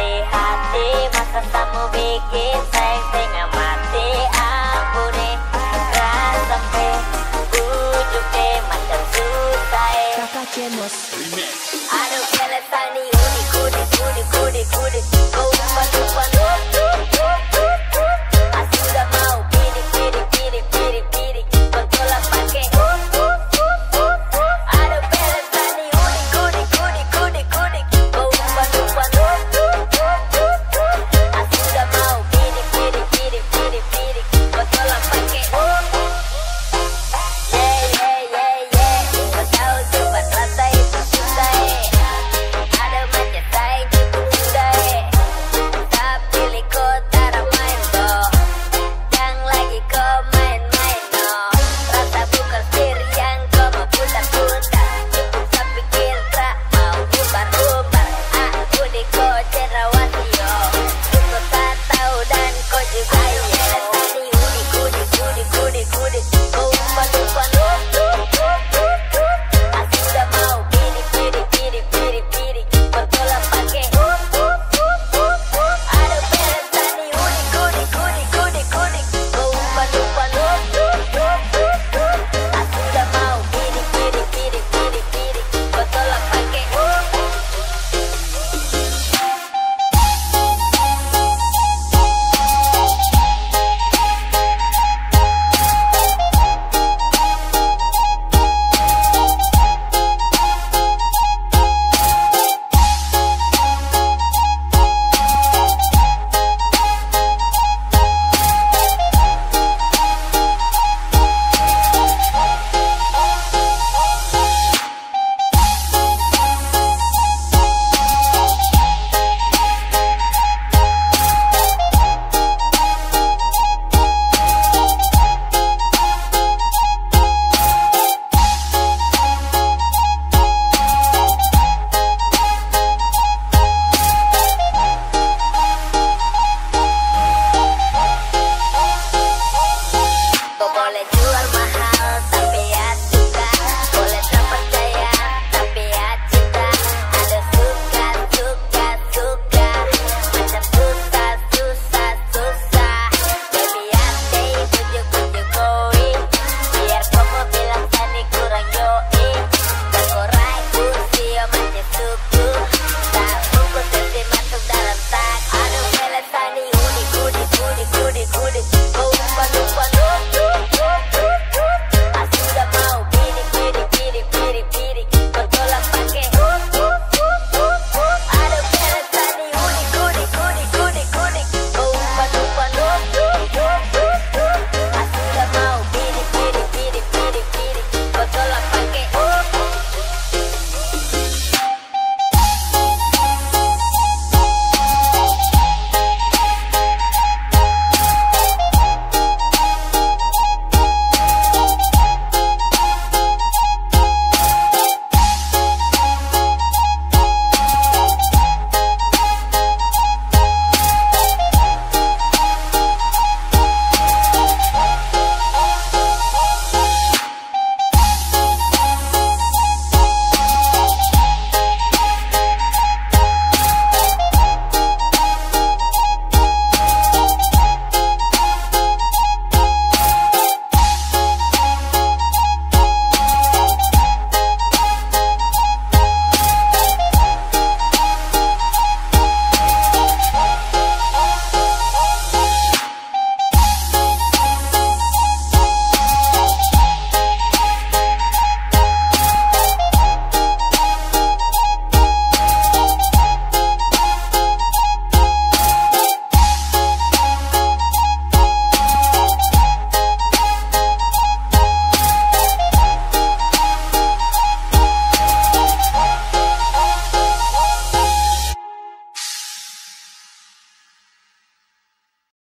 hati-hati Masa kamu bikin sayang tengah mati. Ampuni Rasa sampai Bujuk deh macam susah Kakak Cemos. Aduh kelet tani kudi kudi kudi kudi udik Kau umpan umpan